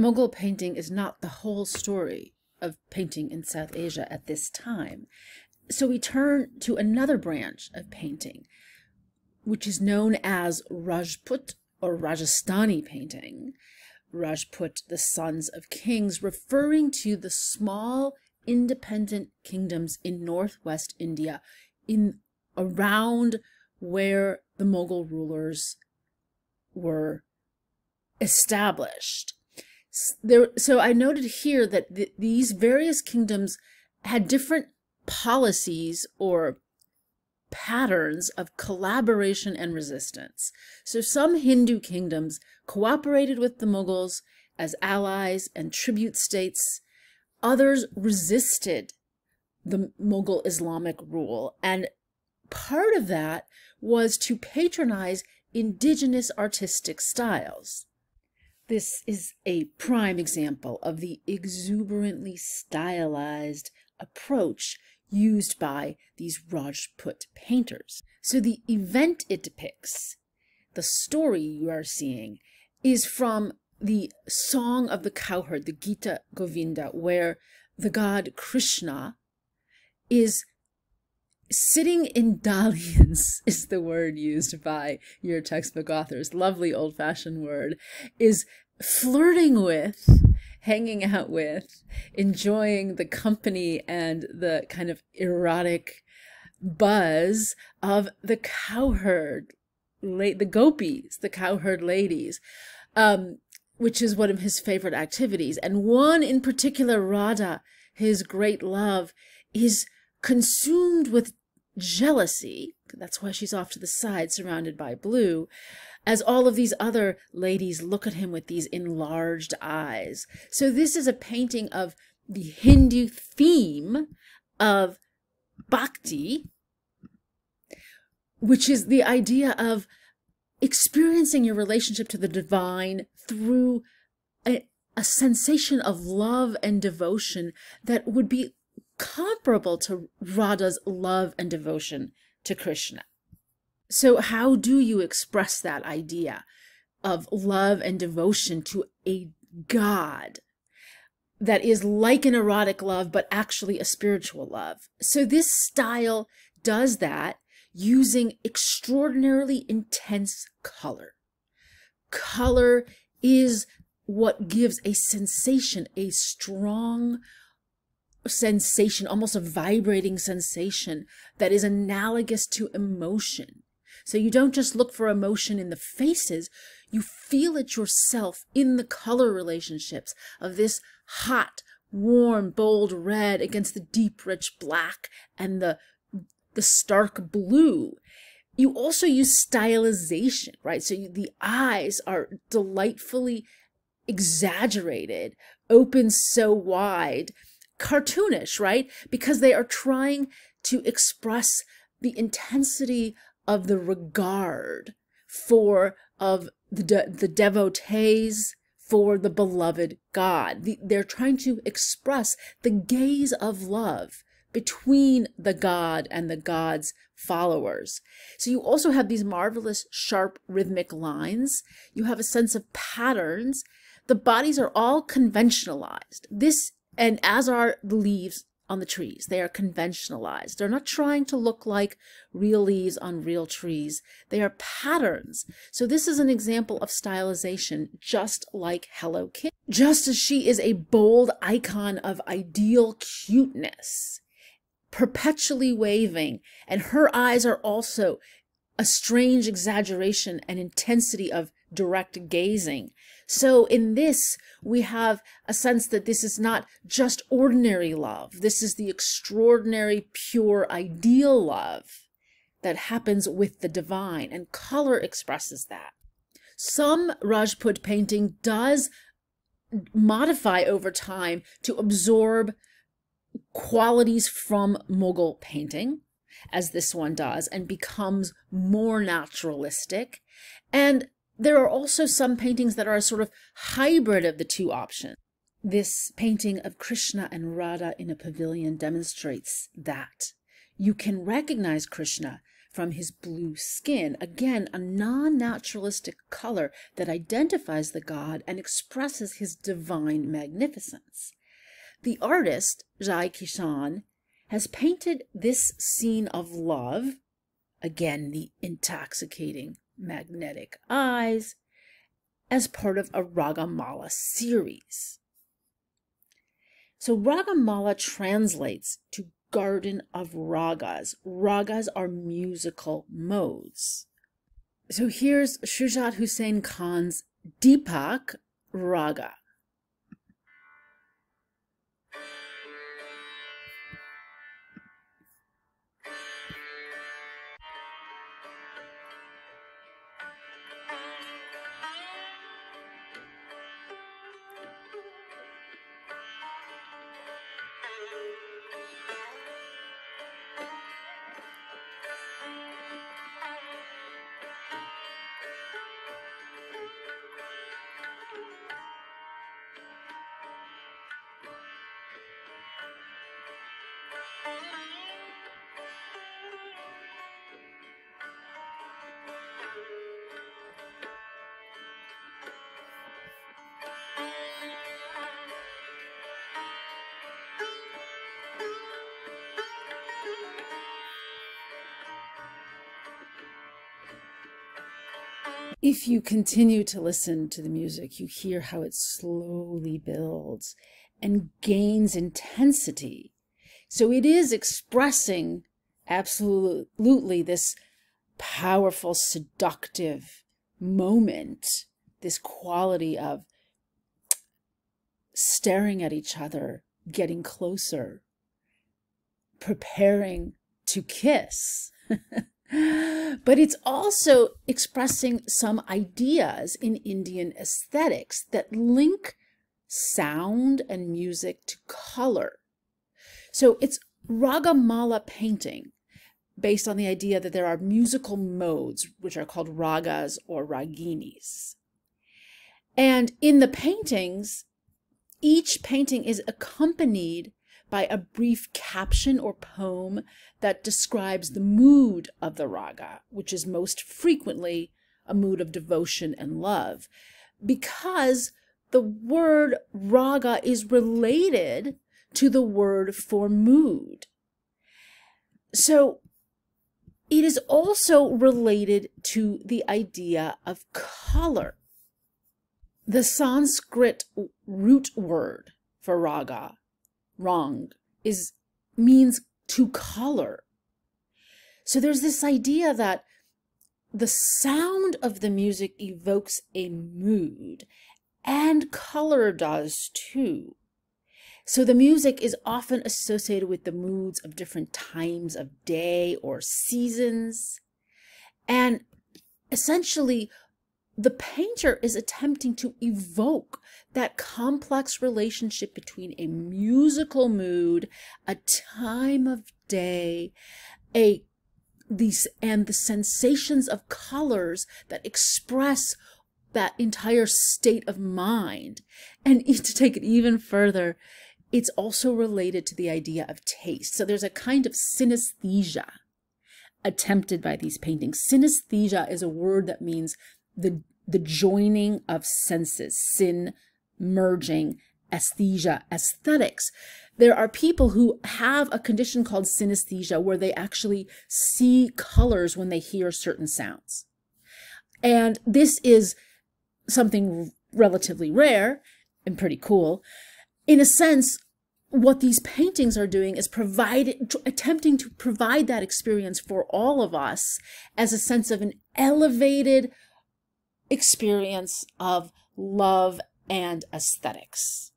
Mughal painting is not the whole story of painting in South Asia at this time. So we turn to another branch of painting, which is known as Rajput or Rajasthani painting. Rajput, the sons of kings, referring to the small independent kingdoms in northwest India in around where the Mughal rulers were established. There, so I noted here that th these various kingdoms had different policies or patterns of collaboration and resistance. So some Hindu kingdoms cooperated with the Mughals as allies and tribute states. Others resisted the Mughal Islamic rule. And part of that was to patronize indigenous artistic styles. This is a prime example of the exuberantly stylized approach used by these Rajput painters. So the event it depicts, the story you are seeing, is from the Song of the Cowherd, the Gita Govinda, where the god Krishna is sitting in dalliance is the word used by your textbook authors lovely old-fashioned word is flirting with hanging out with enjoying the company and the kind of erotic buzz of the cowherd the gopis the cowherd ladies um, which is one of his favorite activities. And one in particular radha his great love is consumed with jealousy, that's why she's off to the side surrounded by blue, as all of these other ladies look at him with these enlarged eyes. So this is a painting of the Hindu theme of bhakti, which is the idea of experiencing your relationship to the divine through a, a sensation of love and devotion that would be comparable to Radha's love and devotion to Krishna. So, how do you express that idea of love and devotion to a God that is like an erotic love, but actually a spiritual love? So, this style does that using extraordinarily intense color. Color is what gives a sensation, a strong sensation, almost a vibrating sensation that is analogous to emotion. So you don't just look for emotion in the faces, you feel it yourself in the color relationships of this hot, warm, bold red against the deep, rich black and the, the stark blue. You also use stylization, right? So you, the eyes are delightfully exaggerated, open so wide cartoonish, right? Because they are trying to express the intensity of the regard for of the the devotees for the beloved God. The, they're trying to express the gaze of love between the God and the God's followers. So you also have these marvelous sharp rhythmic lines. You have a sense of patterns. The bodies are all conventionalized. This and as are the leaves on the trees. They are conventionalized. They're not trying to look like real leaves on real trees. They are patterns. So this is an example of stylization, just like Hello Kitty. Just as she is a bold icon of ideal cuteness, perpetually waving, and her eyes are also a strange exaggeration and intensity of direct gazing. So in this, we have a sense that this is not just ordinary love. This is the extraordinary, pure, ideal love that happens with the divine, and color expresses that. Some Rajput painting does modify over time to absorb qualities from Mughal painting, as this one does, and becomes more naturalistic. And there are also some paintings that are a sort of hybrid of the two options. This painting of Krishna and Radha in a pavilion demonstrates that. You can recognize Krishna from his blue skin. Again, a non naturalistic color that identifies the god and expresses his divine magnificence. The artist, Jai Kishan, has painted this scene of love, again, the intoxicating magnetic eyes, as part of a Ragamala series. So Ragamala translates to garden of ragas. Ragas are musical modes. So here's Shujat Hussain Khan's Deepak Raga. If you continue to listen to the music, you hear how it slowly builds and gains intensity. So it is expressing absolutely this powerful, seductive moment, this quality of staring at each other, getting closer, preparing to kiss. but it's also expressing some ideas in Indian aesthetics that link sound and music to color. So it's Ragamala painting based on the idea that there are musical modes, which are called ragas or raginis. And in the paintings, each painting is accompanied by a brief caption or poem that describes the mood of the raga, which is most frequently a mood of devotion and love, because the word raga is related to the word for mood. So it is also related to the idea of color. The Sanskrit root word for raga wrong is means to color. So there's this idea that the sound of the music evokes a mood and color does too. So the music is often associated with the moods of different times of day or seasons. And essentially, the painter is attempting to evoke that complex relationship between a musical mood, a time of day, a these and the sensations of colors that express that entire state of mind. And to take it even further, it's also related to the idea of taste. So there's a kind of synesthesia attempted by these paintings. Synesthesia is a word that means the the joining of senses, syn merging, aesthesia, aesthetics. There are people who have a condition called synesthesia where they actually see colors when they hear certain sounds. And this is something relatively rare and pretty cool. In a sense, what these paintings are doing is providing, attempting to provide that experience for all of us as a sense of an elevated experience of love and aesthetics.